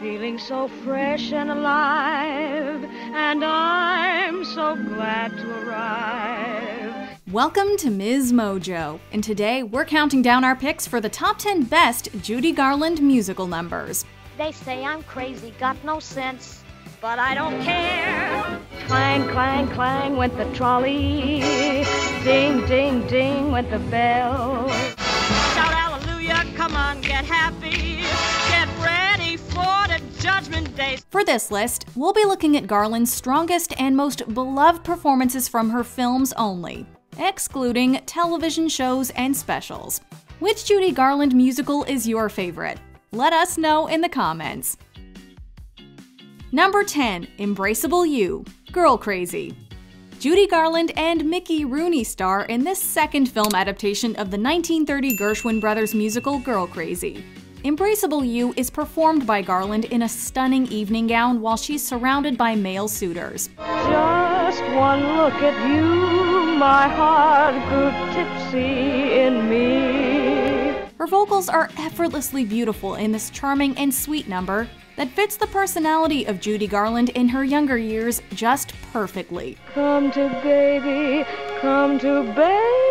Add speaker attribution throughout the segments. Speaker 1: feeling so fresh and alive, and I'm so glad to arrive. Welcome to Ms. Mojo, and today we're counting down our picks for the top 10 best Judy Garland musical numbers. They say I'm crazy, got no sense, but I don't care. Clang, clang, clang went the trolley. Ding, ding, ding went the bell. Shout hallelujah, come on, get happy. Judgment Day. For this list, we'll be looking at Garland's strongest and most beloved performances from her films only, excluding television shows and specials. Which Judy Garland musical is your favorite? Let us know in the comments. Number 10, Embraceable You, Girl Crazy. Judy Garland and Mickey Rooney star in this second film adaptation of the 1930 Gershwin Brothers musical Girl Crazy. Embraceable You is performed by Garland in a stunning evening gown while she's surrounded by male suitors. Just one look at you, my heart grew tipsy in me. Her vocals are effortlessly beautiful in this charming and sweet number that fits the personality of Judy Garland in her younger years just perfectly. Come to baby, come to baby.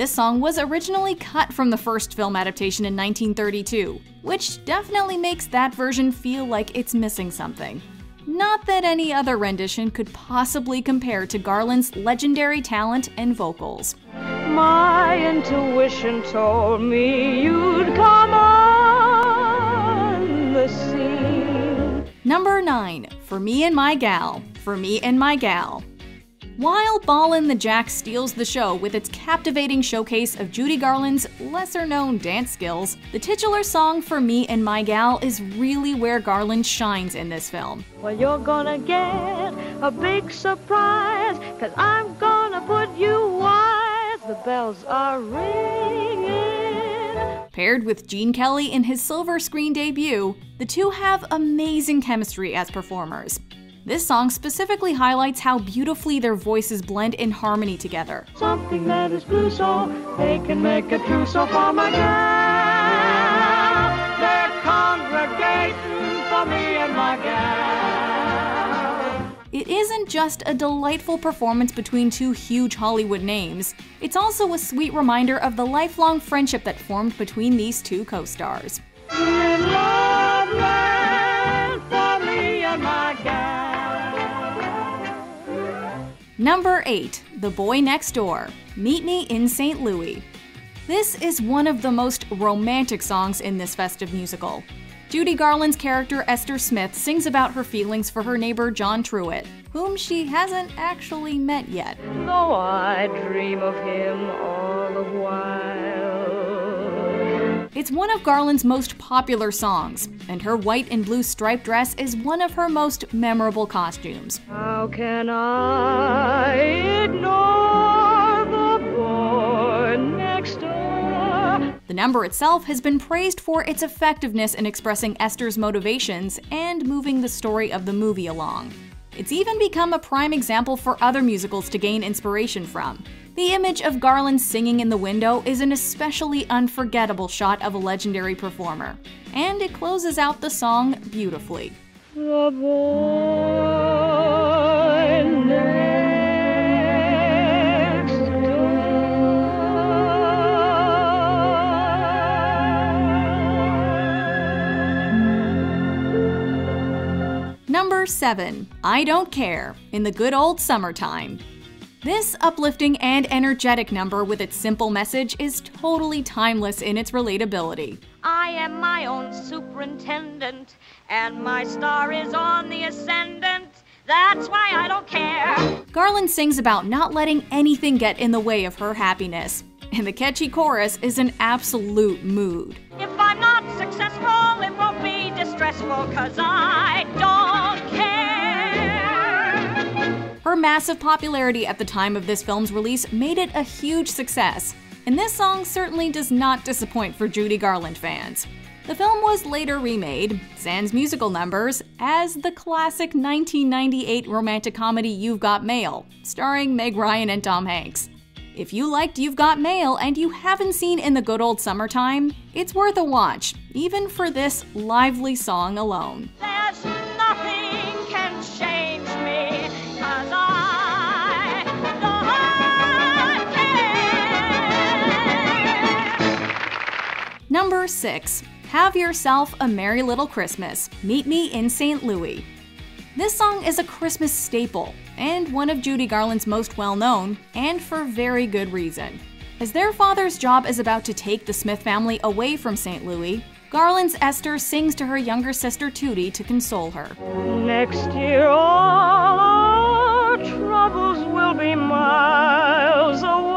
Speaker 1: This song was originally cut from the first film adaptation in 1932, which definitely makes that version feel like it's missing something. Not that any other rendition could possibly compare to Garland's legendary talent and vocals. My intuition told me you'd come on the scene. Number 9 For Me and My Gal. For Me and My Gal. While Ballin' the Jack steals the show with its captivating showcase of Judy Garland's lesser known dance skills, the titular song For Me and My Gal is really where Garland shines in this film. Well, you're gonna get a big surprise, cause I'm gonna put you wise. The bells are ringing. Paired with Gene Kelly in his silver screen debut, the two have amazing chemistry as performers. This song specifically highlights how beautifully their voices blend in harmony together. Something that is blue so they can make a true so for my girl. They're congregating for me and my It isn't just a delightful performance between two huge Hollywood names, it's also a sweet reminder of the lifelong friendship that formed between these two co-stars. Yeah. Number 8. The Boy Next Door Meet Me in St. Louis. This is one of the most romantic songs in this festive musical. Judy Garland's character Esther Smith sings about her feelings for her neighbor John Truitt, whom she hasn't actually met yet. Though I dream of him all the while. It's one of Garland's most popular songs, and her white and blue striped dress is one of her most memorable costumes. How can I ignore the boy next door? The number itself has been praised for its effectiveness in expressing Esther's motivations and moving the story of the movie along. It's even become a prime example for other musicals to gain inspiration from. The image of Garland singing in the window is an especially unforgettable shot of a legendary performer, and it closes out the song beautifully. The boy Number 7. I Don't Care, in the Good Old Summertime. This uplifting and energetic number with its simple message is totally timeless in its relatability. I am my own superintendent, and my star is on the ascendant. That's why I don't care. Garland sings about not letting anything get in the way of her happiness, and the catchy chorus is an absolute mood. If I'm not successful, it won't be distressful, cause I don't her massive popularity at the time of this film's release made it a huge success, and this song certainly does not disappoint for Judy Garland fans. The film was later remade, sans musical numbers, as the classic 1998 romantic comedy You've Got Mail, starring Meg Ryan and Tom Hanks. If you liked You've Got Mail and you haven't seen In the Good Old Summertime, it's worth a watch, even for this lively song alone. Number 6. Have Yourself a Merry Little Christmas Meet Me in St. Louis. This song is a Christmas staple, and one of Judy Garland's most well known, and for very good reason. As their father's job is about to take the Smith family away from St. Louis, Garland's Esther sings to her younger sister Tootie to console her. Next year, all our troubles will be miles away.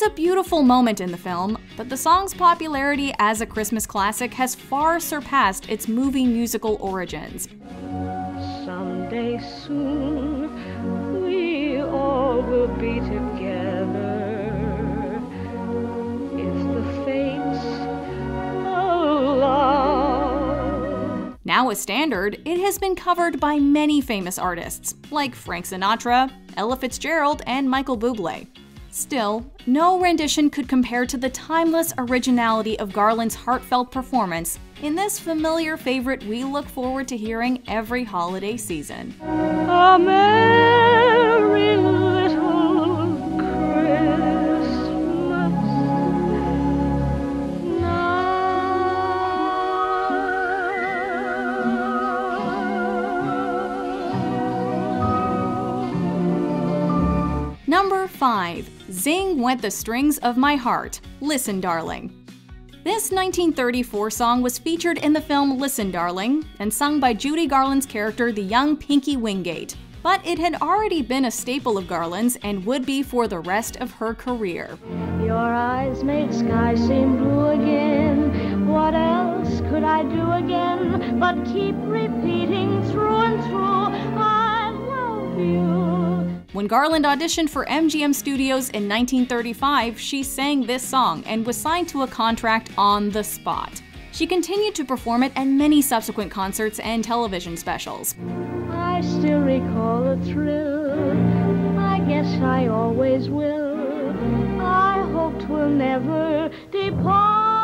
Speaker 1: It's a beautiful moment in the film, but the song's popularity as a Christmas classic has far surpassed its movie musical origins. Someday soon, we all will be together. Now a standard, it has been covered by many famous artists, like Frank Sinatra, Ella Fitzgerald, and Michael Bublé. Still, no rendition could compare to the timeless originality of Garland's heartfelt performance in this familiar favorite we look forward to hearing every holiday season. A merry little Christmas Number 5 Zing went the strings of my heart. Listen, darling. This 1934 song was featured in the film Listen, Darling and sung by Judy Garland's character, the young Pinky Wingate. But it had already been a staple of Garland's and would be for the rest of her career. Your eyes made sky seem blue again. What else could I do again but keep repeating through and through, I love you. When Garland auditioned for MGM Studios in 1935, she sang this song and was signed to a contract on the spot. She continued to perform it at many subsequent concerts and television specials. I still recall thrill, I guess I always will. I hope twill never depart.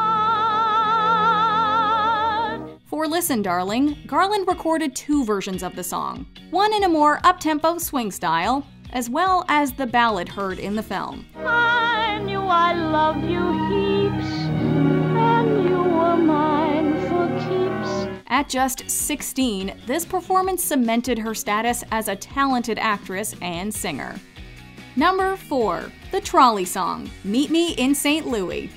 Speaker 1: For Listen Darling, Garland recorded two versions of the song, one in a more uptempo swing style, as well as the ballad heard in the film. I knew I loved you heaps, and you were mine for keeps. At just 16, this performance cemented her status as a talented actress and singer. Number 4. The Trolley Song, Meet Me in St. Louis.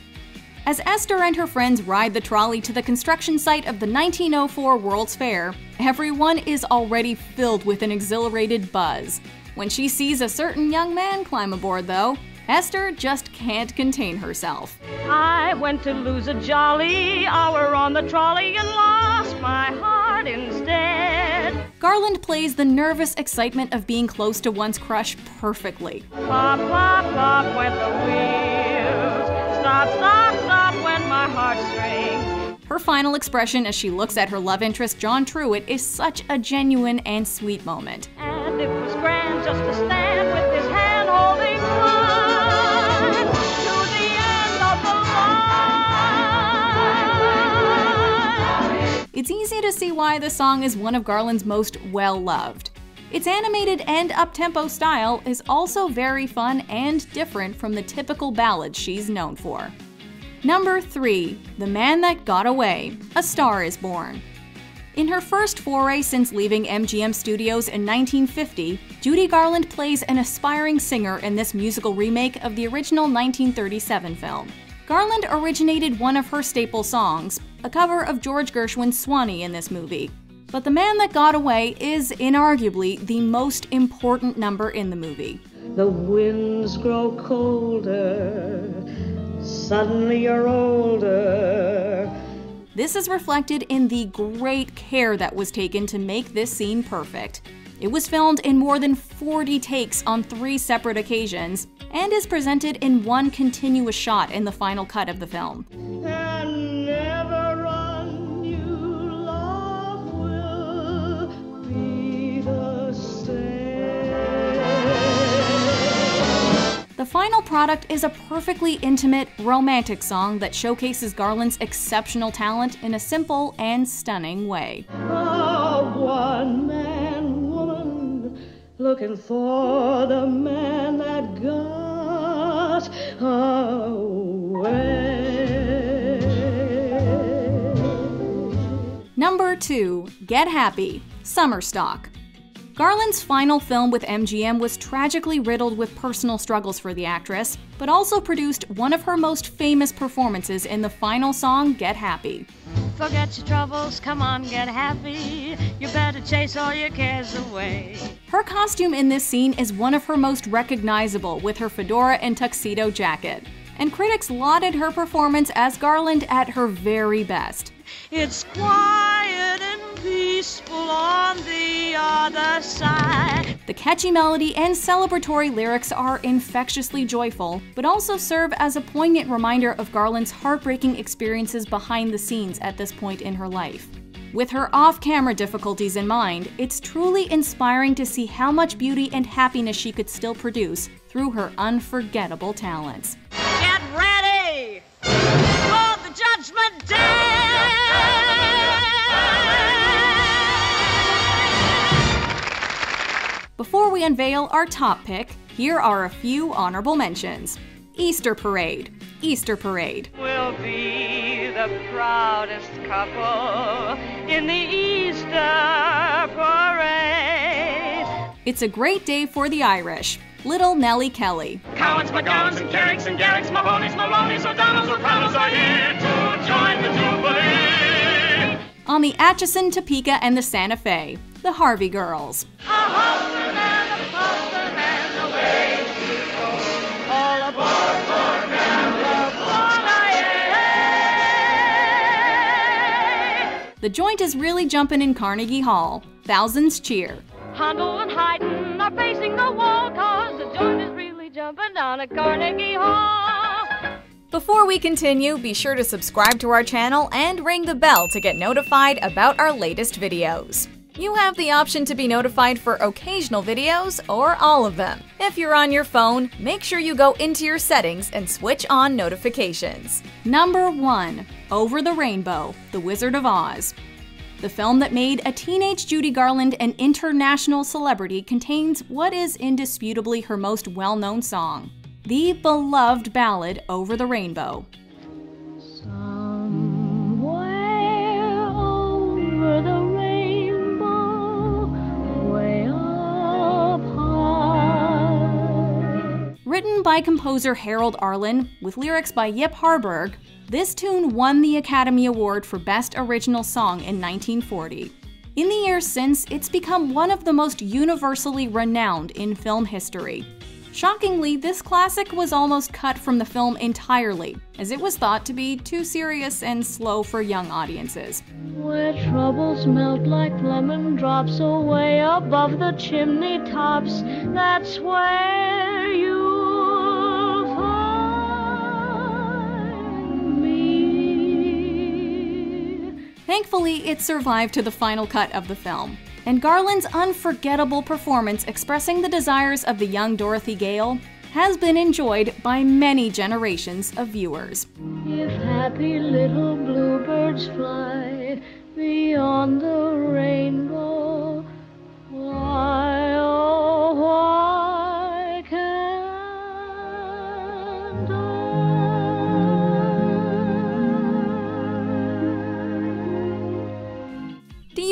Speaker 1: As Esther and her friends ride the trolley to the construction site of the 1904 World's Fair, everyone is already filled with an exhilarated buzz. When she sees a certain young man climb aboard, though, Esther just can't contain herself. I went to lose a jolly hour on the trolley and lost my heart instead. Garland plays the nervous excitement of being close to one's crush perfectly. Pop, pop, pop went the wheel stop, stop, stop when my heart strings. Her final expression as she looks at her love interest, John Truitt, is such a genuine and sweet moment. And it was grand just to stand with his hand holding mine to the end of the line. It's easy to see why the song is one of Garland's most well loved. Its animated and up-tempo style is also very fun and different from the typical ballads she's known for. Number 3. The Man That Got Away – A Star Is Born in her first foray since leaving MGM Studios in 1950, Judy Garland plays an aspiring singer in this musical remake of the original 1937 film. Garland originated one of her staple songs, a cover of George Gershwin's Swanee in this movie, but the man that got away is inarguably the most important number in the movie. The winds grow colder, suddenly you're older. This is reflected in the great care that was taken to make this scene perfect. It was filmed in more than 40 takes on three separate occasions, and is presented in one continuous shot in the final cut of the film. Product is a perfectly intimate, romantic song that showcases Garland's exceptional talent in a simple and stunning way. looking for the man that got away. Number two, Get Happy, Summer Stock. Garland's final film with MGM was tragically riddled with personal struggles for the actress, but also produced one of her most famous performances in the final song, Get Happy. Forget your troubles, come on, get happy. You better chase all your cares away. Her costume in this scene is one of her most recognizable, with her fedora and tuxedo jacket. And critics lauded her performance as Garland at her very best. It's quiet peaceful on the other side. The catchy melody and celebratory lyrics are infectiously joyful, but also serve as a poignant reminder of Garland's heartbreaking experiences behind the scenes at this point in her life. With her off camera difficulties in mind, it's truly inspiring to see how much beauty and happiness she could still produce through her unforgettable talents. Get ready! unveil our top pick, here are a few honorable mentions. Easter Parade. Easter Parade. We'll be the proudest couple in the Easter Parade. It's a great day for the Irish. Little Nellie Kelly. Cowans, McGowans, and Carricks, and Garricks, Mahonies, Maloney's, O'Donnells, O'Connells are here to join the Jubilee. On the Atchison, Topeka, and the Santa Fe, the Harvey Girls. The joint is really jumping in Carnegie Hall. Thousands cheer. Handel and Haydn are facing the wall cause the joint is really jumping down at Carnegie Hall. Before we continue, be sure to subscribe to our channel and ring the bell to get notified about our latest videos. You have the option to be notified for occasional videos or all of them. If you're on your phone, make sure you go into your settings and switch on notifications. Number 1. Over the Rainbow – The Wizard of Oz the film that made a teenage Judy Garland an international celebrity contains what is indisputably her most well known song the beloved ballad Over the Rainbow. by composer Harold Arlen with lyrics by Yip Harburg, this tune won the Academy Award for Best Original Song in 1940. In the years since, it's become one of the most universally renowned in film history. Shockingly, this classic was almost cut from the film entirely, as it was thought to be too serious and slow for young audiences. Where troubles melt like lemon drops away above the chimney tops, that's where you Thankfully, it survived to the final cut of the film. And Garland's unforgettable performance expressing the desires of the young Dorothy Gale has been enjoyed by many generations of viewers. If happy little bluebirds fly beyond the rainbow, why, oh, why can't I?